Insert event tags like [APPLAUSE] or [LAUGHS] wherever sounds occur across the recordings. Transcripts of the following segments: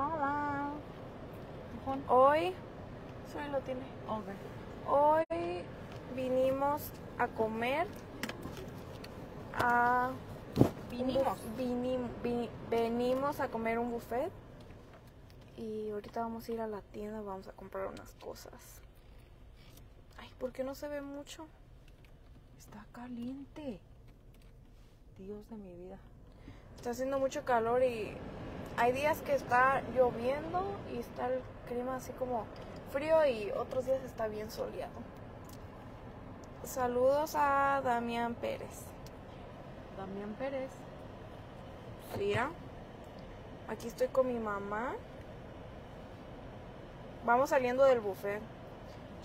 Hola. Hoy, solo lo tiene. Hoy vinimos a comer a Vinimos. vinim- venimos a comer un buffet y ahorita vamos a ir a la tienda, vamos a comprar unas cosas. Ay, ¿por qué no se ve mucho? Está caliente. Dios de mi vida. Está haciendo mucho calor y hay días que está lloviendo y está el clima así como frío y otros días está bien soleado. Saludos a Damián Pérez. Damián Pérez. Mira, aquí estoy con mi mamá. Vamos saliendo del buffet.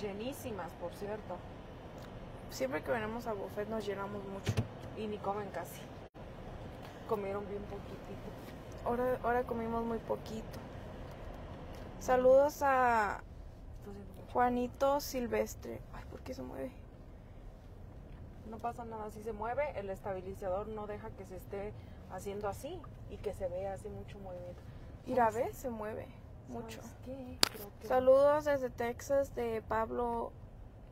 Llenísimas, por cierto. Siempre que venimos al buffet nos llenamos mucho. Y ni comen casi. Comieron bien poquitito. Ahora, ahora comimos muy poquito. Saludos a. Juanito Silvestre. Ay, ¿por qué se mueve? No pasa nada. Si se mueve, el estabilizador no deja que se esté haciendo así y que se vea así mucho movimiento. Mira, ¿ves? Se mueve mucho. ¿Sabes qué? Creo que- Saludos desde Texas de Pablo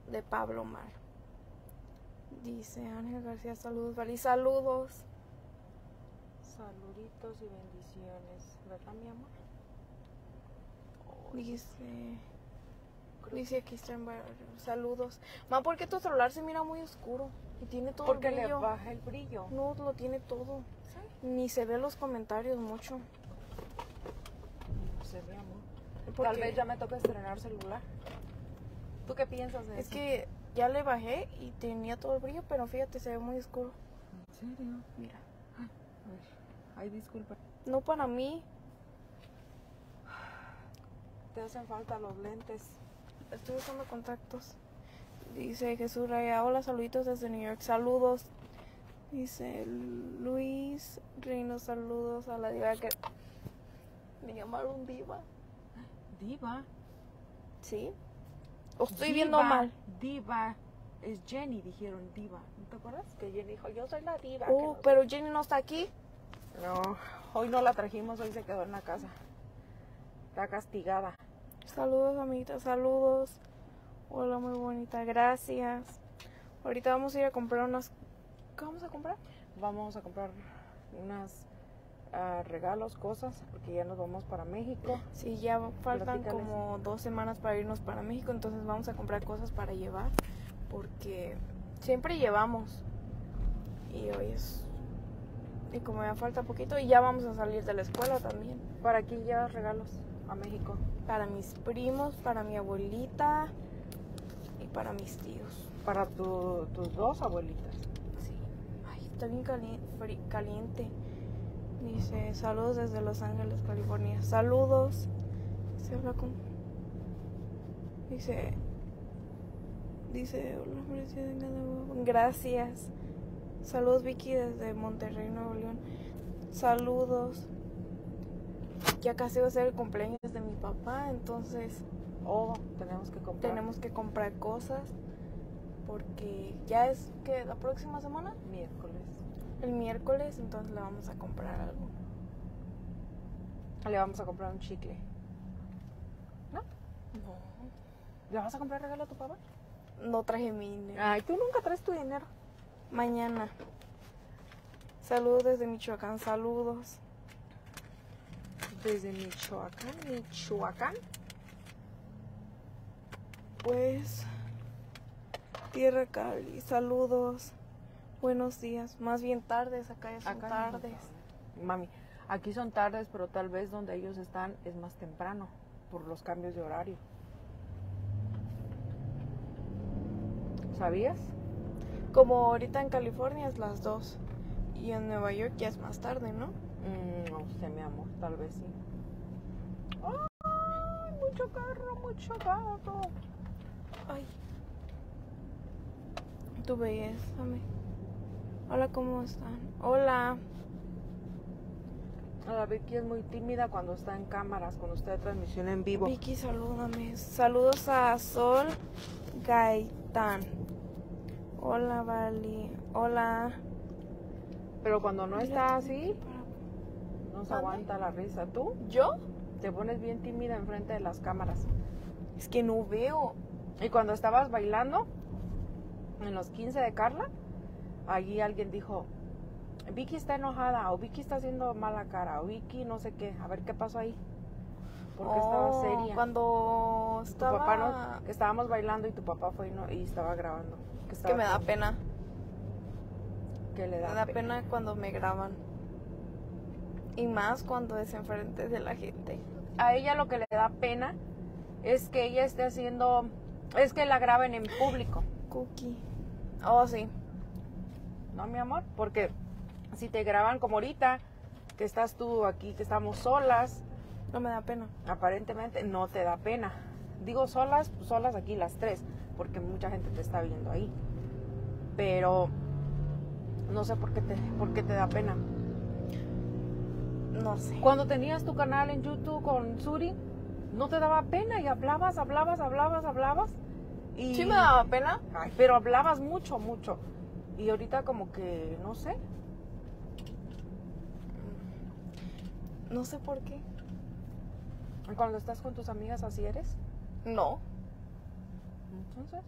de Pablo Mar. Dice Ángel García, saludos, Vali, saludos. Saluditos y bendiciones. ¿Verdad, mi amor? Dice, dice aquí está en. Saludos. Ma, ¿por qué tu celular se mira muy oscuro? Y tiene todo Porque el le brillo. baja el brillo. No, lo tiene todo. Ni se ve los comentarios mucho. No sé, mi amor. Tal Porque vez ya me toca estrenar celular. ¿Tú qué piensas de Es eso? que ya le bajé y tenía todo el brillo, pero fíjate, se ve muy oscuro. ¿En serio? Mira. Ay, ay, disculpa. No para mí. Te hacen falta los lentes. Estoy usando contactos. Dice Jesús Raya, hola, saluditos desde New York, saludos. Dice Luis Reino, saludos a la diva que me llamaron diva. Diva. ¿Sí? O estoy Diva, viendo mal. Diva. Es Jenny, dijeron diva. ¿No te acuerdas? Que Jenny dijo, yo soy la diva. que Oh, no pero Jenny no está aquí. No, hoy no la trajimos, hoy se quedó en la casa. Está castigada. Saludos, amiguita, saludos. Hola, muy bonita, gracias. Ahorita vamos a ir a comprar unas... ¿Qué vamos a comprar? Vamos a comprar unas ah, regalos, cosas, porque ya nos vamos para México. Sí, ya faltan Platícales. como dos semanas para irnos para México, entonces vamos a comprar cosas para llevar, porque siempre llevamos. Y hoy es... Y como ya falta poquito, y ya vamos a salir de la escuela también. Para aquí llevas regalos a México. Para mis primos, para mi abuelita y para mis tíos. Para tu- tus dos abuelitas. Sí. Ay, está bien cali- fri- caliente. Dice, saludos desde Los Ángeles, California. Saludos. Se habla con... Dice... Dice, hola, gracias. Saludos, Vicky, desde Monterrey, Nuevo León. Saludos. Ya casi va a ser el cumpleaños de mi papá, entonces Oh, tenemos que comprar. tenemos que comprar cosas. Porque ya es que la próxima semana miércoles. el miércoles, entonces le vamos a comprar algo. Le vamos a comprar un chicle. ¿No? No, ¿Le vas a comprar regalo a tu papá? no traje mi dinero. Ay, tú nunca traes tu dinero. Mañana. Saludos desde Michoacán, saludos. Desde Michoacán, Michoacán. Pues, Tierra Cali, saludos. Buenos días, más bien tardes, acá ya son Acá no tardes. Mami, aquí son tardes, pero tal vez donde ellos están es más temprano por los cambios de horario. ¿Sabías? Como ahorita en California es las 2 y en Nueva York ya es más tarde, ¿no? Mm, no sé, mi amor, tal vez sí. ¡Ay, mucho carro, mucho carro! Ay. Tu belleza, me. Hola, ¿cómo están? Hola. La Vicky es muy tímida cuando está en cámaras, cuando está de transmisión en vivo. Vicky, salúdame. Saludos a Sol Gaitán. Hola, Vali. Hola. Pero cuando no está así, no se aguanta la risa. ¿Tú? ¿Yo? Te pones bien tímida enfrente de las cámaras. Es que no veo. Y cuando estabas bailando, en los 15 de Carla, allí alguien dijo, Vicky está enojada, o Vicky está haciendo mala cara, o Vicky no sé qué. A ver qué pasó ahí. Porque estaba Oh, seria. Cuando Tu estaba... papá no- estábamos bailando y tu papá fue y, no- y estaba grabando. Que, Es estaba que me da con- pena. Que le da, Me da pe- pena cuando me graban. Y más cuando es enfrente de la gente. A ella lo que le da pena es que ella esté haciendo, es que la graben en público, Cookie. Oh, sí. ¿no, mi amor? Porque si te graban como ahorita, que estás tú aquí, que estamos solas, No me da pena. aparentemente no te da pena. Digo solas, pues solas aquí las tres, porque mucha gente te está viendo ahí. Pero no sé por qué te, por qué te da pena. No sé. Cuando tenías tu canal en YouTube con Suri, no te daba pena y hablabas, hablabas, hablabas, hablabas. Y... Sí me daba pena. Ay, pero hablabas mucho, mucho. Y ahorita como que, no sé. No sé por qué. Cuando estás con tus amigas así eres. No. Entonces,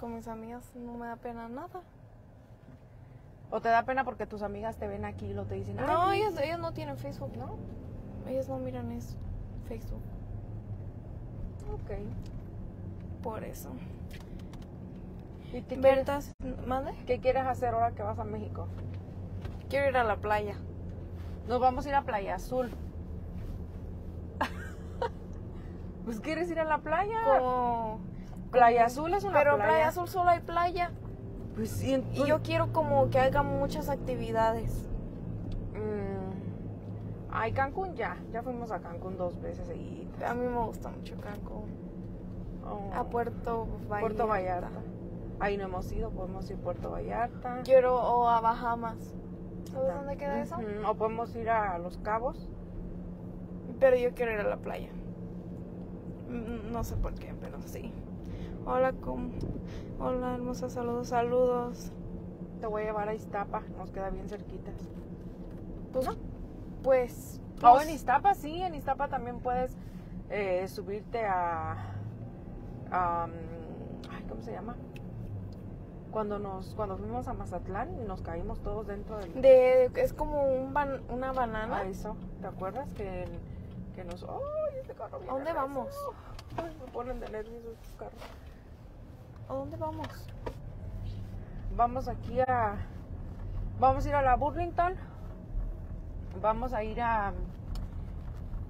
Con mis amigas no me da pena nada. o te da pena porque tus amigas te ven aquí y lo te dicen. "Ay, No, Vicky". ellas, ellas no tienen Facebook, ¿no? Ellas no miran eso. Facebook. Ok. Por eso. ¿Y te quieres- ¿mande? qué quieres hacer ahora que vas a México? Quiero ir a la playa. Nos vamos a ir a Playa Azul. Pues quieres ir a la playa. Como... Playa Azul es una Pero playa. Playa Azul solo hay playa. Pues, y, Y yo quiero como que haga muchas actividades. Mm, ay, Cancún ya. Ya fuimos a Cancún dos veces seguidas. A mí me gusta mucho Cancún. Oh, A Puerto Vallarta. Puerto Vallarta. Ahí no hemos ido, podemos ir a Puerto Vallarta. Quiero o a Bahamas. ¿Sabes dónde queda eso? O podemos ir a Los Cabos. Pero yo quiero ir a la playa. Mm, No sé por qué, pero sí. Hola, ¿cómo? Hola, hermosa, saludos, saludos. Te voy a llevar a Iztapa, nos queda bien cerquitas. Pues, ¿No? pues, Oh, pues, en Iztapa sí, en Iztapa también puedes eh, subirte a, a, ay, ¿cómo se llama? Cuando nos, cuando fuimos a Mazatlán y nos caímos todos dentro del de, es como un ban- una banana. a eso, ¿te acuerdas que, que nos, viene ¿A dónde vamos? Ay, me ponen de nervios estos carros. ¿A dónde vamos? Vamos aquí a, vamos a ir a la Burlington, vamos a ir a,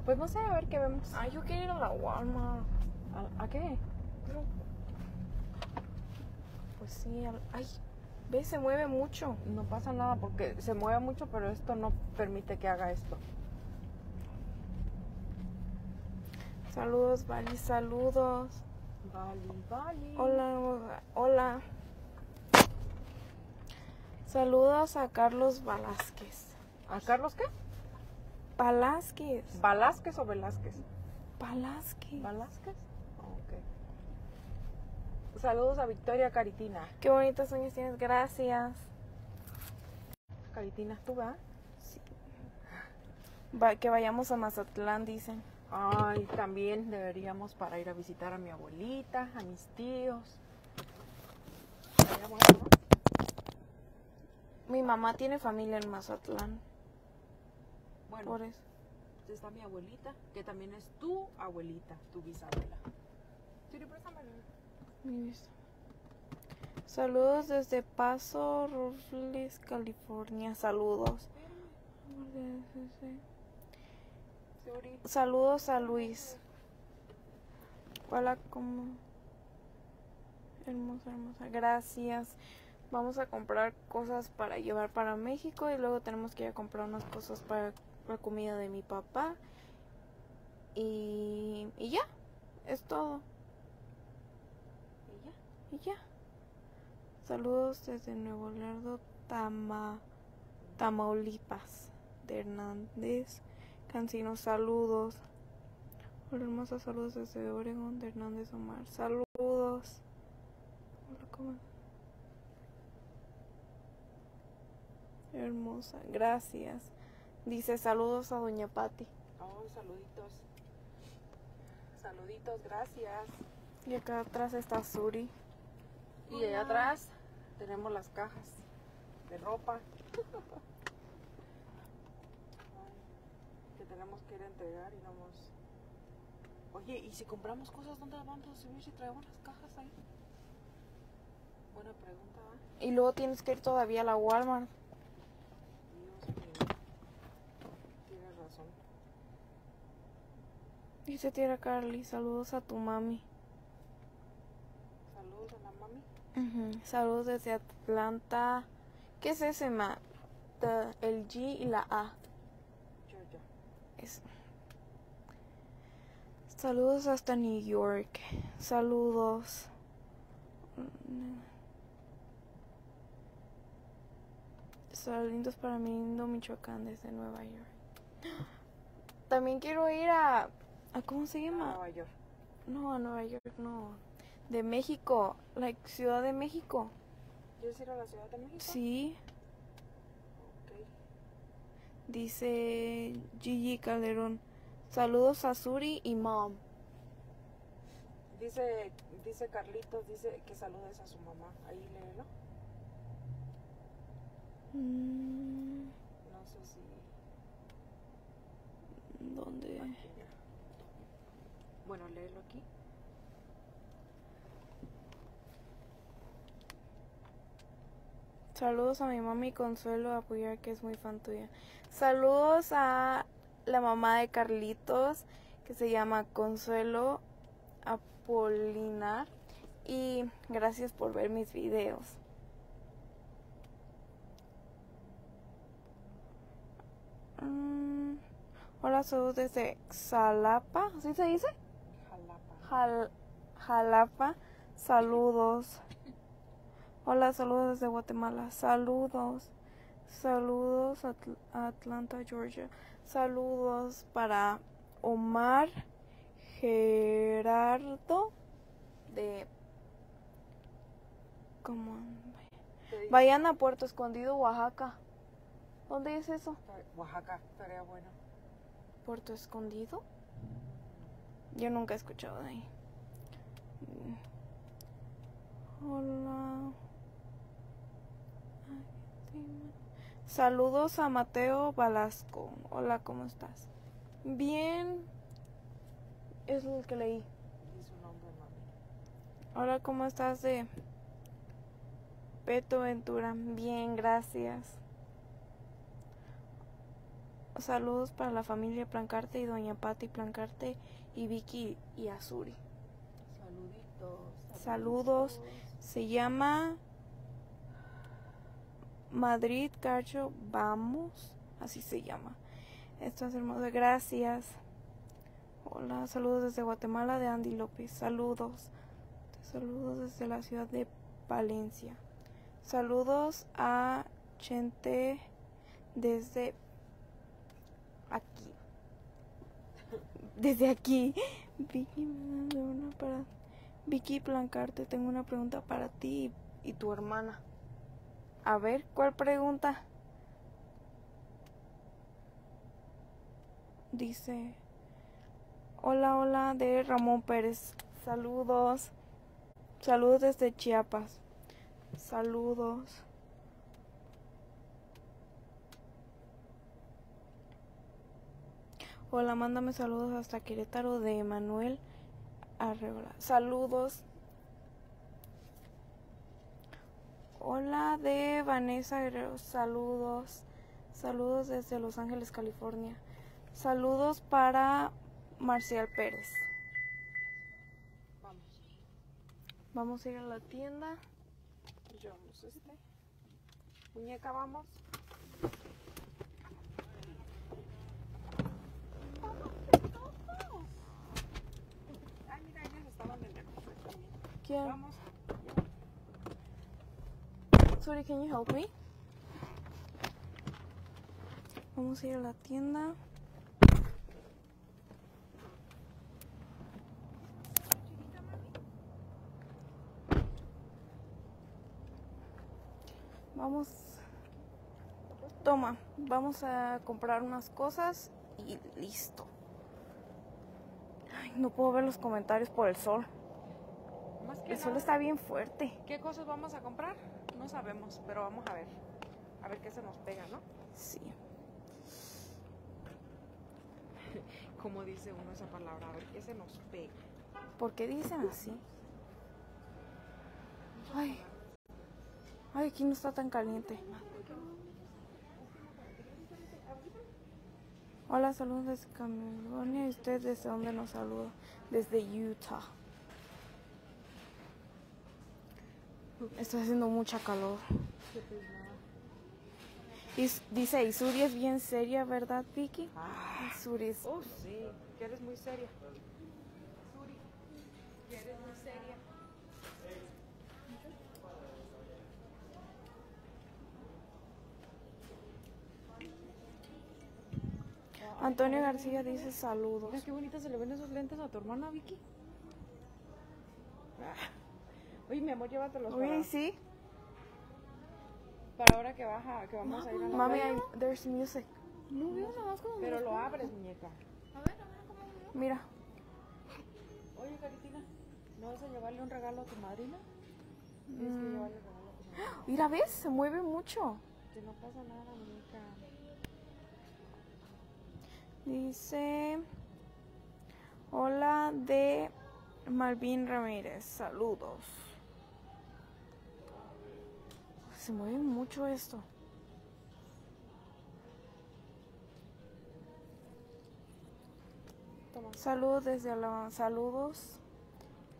pues no sé, a ver qué vemos. Ay, yo quiero ir a la Walmart. ¿A, a qué? Pues sí, al- ay, ve, se mueve mucho. No pasa nada porque se mueve mucho, pero esto no permite que haga esto. Saludos, Vali, saludos. Vale, vale. Hola, hola. Saludos a Carlos Velázquez. ¿A Carlos qué? Velázquez. ¿Velázquez o Velázquez? Velázquez. ¿Velázquez? Ok. Saludos a Victoria Caritina. Qué bonitas uñas tienes, gracias. Caritina, ¿tú va? Va- que vayamos a Mazatlán, dicen. Ay, también deberíamos para ir a visitar a mi abuelita, a mis tíos. Estaría bueno, ¿no? Mi mamá tiene familia en Mazatlán, Bueno, por eso. está mi abuelita, que también es tu abuelita, tu bisabuela. Mi. Saludos desde Paso Robles, California. Saludos. Saludos a Luis. Hola, ¿cómo? Hermosa, hermosa. Gracias. Vamos a comprar cosas para llevar para México y luego tenemos que ir a comprar unas cosas para la comida de mi papá. Y, y ya, es todo. ¿Y ya? Y ya. Saludos desde Nuevo Lerdo, Tama, Tamaulipas. De Hernández Cancino, saludos. Hola, hermosa, saludos desde Oregon, de Hernández Omar. Saludos. Hola, ¿cómo? Hermosa, gracias. Dice saludos a Doña Patti. Oh, saluditos. Saluditos, gracias. Y acá atrás está Suri. Y allá atrás tenemos las cajas de ropa. [LAUGHS] Ay, que tenemos que ir a entregar y vamos. Oye, ¿y si compramos cosas, dónde las vamos a subir si traemos las cajas ahí? Buena pregunta, ¿eh? Y luego tienes que ir todavía a la Walmart. Dios mío. Tienes razón. Dice tierra Carly, saludos a tu mami. Saludos a la mami. Ujú, Saludos desde Atlanta. ¿Qué es ese, ma? The- el G y la A. Saludos hasta New York. Saludos. Saludos para mi lindo Michoacán desde Nueva York. También quiero ir a... ¿A cómo se A llama? Nueva York. No, a Nueva York, no. De México, like Ciudad de México. ¿Quieres ir a la Ciudad de México? Sí. Dice Gigi Calderón. Saludos a Suri y Mom. Dice, dice Carlitos, dice que saludes a su mamá. Ahí léelo. Mm, No sé si. ¿Dónde? Bueno, léelo aquí. Saludos a mi mami Consuelo Apoyar, que es muy fan tuya. Saludos a la mamá de Carlitos, que se llama Consuelo Apolinar. Y gracias por ver mis videos. Mm, hola, saludos desde Xalapa. ¿Así se dice? Jalapa. Jal- Jalapa. Saludos. Hola, saludos desde Guatemala. Saludos. Saludos a Atl- a Atlanta, Georgia. Saludos para Omar Gerardo de... ¿Cómo? Vayan a Puerto Escondido, Oaxaca. ¿Dónde es eso? Oaxaca, estaría bueno. ¿Puerto Escondido? Yo nunca he escuchado de ahí. Mm. Hola. Saludos a Mateo Balasco. Hola, ¿cómo estás? Bien. Es el que leí. Su nombre, mami. Hola, ¿cómo estás de Peto Ventura? Bien, gracias. Saludos para la familia Plancarte y Doña Patti Plancarte y Vicky y Azuri. Saluditos. Saludos. Se llama Madrid Cacho Vamos. Así se llama. Esto es hermoso. Gracias. Hola, saludos desde Guatemala de Andy López. Saludos. Saludos desde la ciudad de Valencia. Saludos a Chente desde aquí. Desde aquí. Vicky, me una para Vicky Plancarte, tengo una pregunta para ti y tu hermana. A ver, ¿cuál pregunta? Dice, hola, hola, de Ramón Pérez. Saludos. Saludos desde Chiapas. Saludos. Hola, mándame saludos hasta Querétaro de Manuel Arreola. Saludos. Hola de Vanessa Guerrero. Saludos. Saludos desde Los Ángeles, California. Saludos para Marcial Pérez. Vamos. Vamos a ir a la tienda. Llevamos este. Muñeca, vamos. Ay, mira, ellos estaban en el. ¿Quién? Vamos. Sorry, can you help me? Vamos a ir a la tienda. Vamos. Toma, vamos a comprar unas cosas y listo. no puedo ver los comentarios por el sol. Más que El sol está bien fuerte. ¿Qué cosas vamos a comprar? No sabemos, pero vamos a ver. A ver qué se nos pega, ¿no? Sí. [LAUGHS] Como dice uno esa palabra, a ver qué se nos pega. ¿Por qué dicen así? Ay. Ay, aquí no está tan caliente. Hola, saludos desde California. ¿Y usted desde dónde nos saluda? Desde Utah. Está haciendo mucha calor. Y dice, Isuri es bien seria, ¿verdad, Vicky? Isuri es... Oh, sí, que eres muy seria. Suri, que eres muy seria. Antonio García dice saludos. Mira qué bonita se le ven esos lentes a tu hermana, Vicky. Ah. Oye, mi amor, llévatelos para, Uy, sí. para ahora que baja, que vamos a ir a la Mami, playa. I- there's music. No veo nada más como. Pero lo abres, muñeca. A ver, a ver cómo. Mira. Oye, Caritina, ¿no vas a llevarle un regalo a tu madrina? Tienes que llevarle un regalo a tu madrina. Mira, ¿ves? Se mueve mucho. Que no pasa nada, muñeca. Dice... Hola de Malvin Ramírez. Saludos. Se mueve mucho esto. Toma. Saludos desde Alabama. Saludos.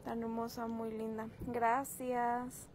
Tan hermosa, muy linda. Gracias.